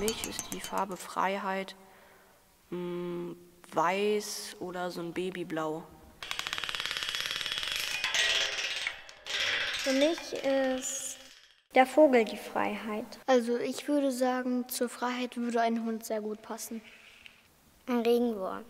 mich ist die Farbe Freiheit mh, hm, weiß oder so ein Babyblau. Für mich ist der Vogel die Freiheit. Also ich würde sagen, zur Freiheit würde ein Hund sehr gut passen. Ein Regenwurm.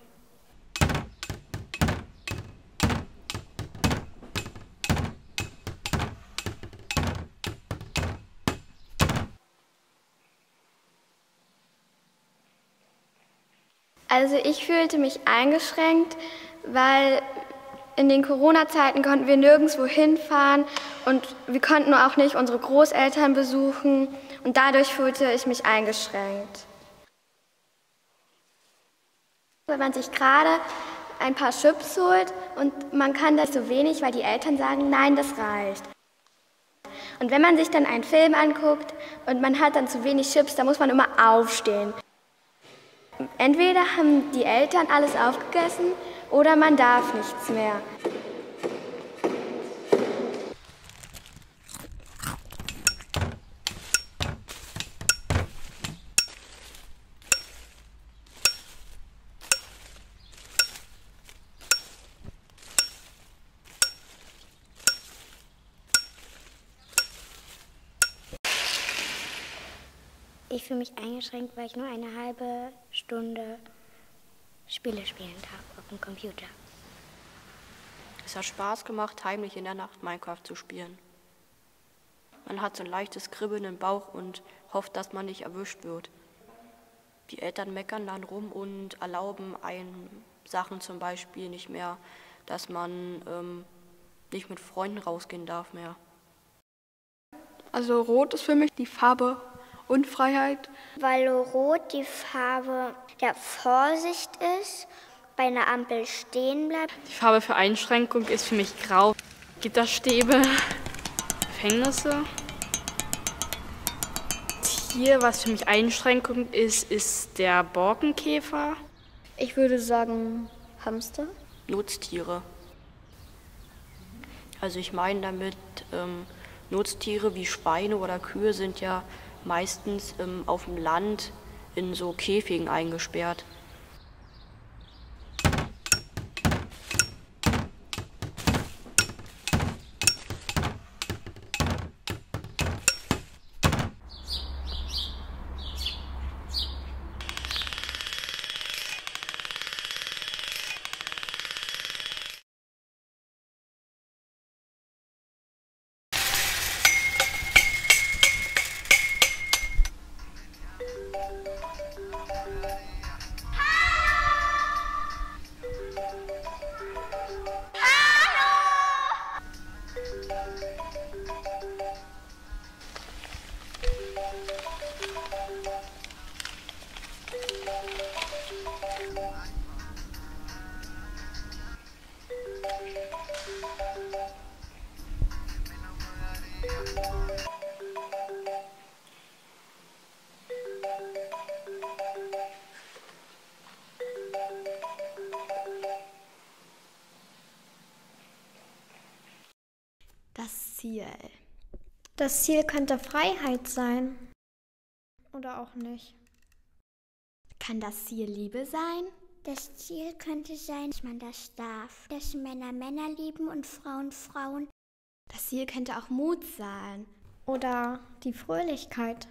Also ich fühlte mich eingeschränkt, weil in den Corona-Zeiten konnten wir nirgendwo hinfahren und wir konnten auch nicht unsere Großeltern besuchen und dadurch fühlte ich mich eingeschränkt. Wenn man sich gerade ein paar Chips holt und man kann das so wenig, weil die Eltern sagen, nein, das reicht. Und wenn man sich dann einen Film anguckt und man hat dann zu wenig Chips, dann muss man immer aufstehen. Entweder haben die Eltern alles aufgegessen oder man darf nichts mehr. Ich fühle mich eingeschränkt, weil ich nur eine halbe Stunde Spiele spielen darf auf dem Computer. Es hat Spaß gemacht, heimlich in der Nacht Minecraft zu spielen. Man hat so ein leichtes Kribbeln im Bauch und hofft, dass man nicht erwischt wird. Die Eltern meckern dann rum und erlauben einen Sachen zum Beispiel nicht mehr, dass man ähm, nicht mit Freunden rausgehen darf mehr. Also rot ist für mich die Farbe Unfreiheit? Weil Rot die Farbe der Vorsicht ist, bei einer Ampel stehen bleibt. Die Farbe für Einschränkung ist für mich grau. Gitterstäbe, Gefängnisse. Tier, was für mich Einschränkung ist, ist der Borkenkäfer. Ich würde sagen Hamster. Nutztiere. Also ich meine damit, ähm, Nutztiere wie Schweine oder Kühe sind ja meistens ähm, auf dem Land in so Käfigen eingesperrt. Das Ziel. Das Ziel könnte Freiheit sein. Oder auch nicht. Kann das Ziel Liebe sein? Das Ziel könnte sein, dass man das darf. Dass Männer Männer lieben und Frauen Frauen. Das Ziel könnte auch Mut sein. Oder die Fröhlichkeit.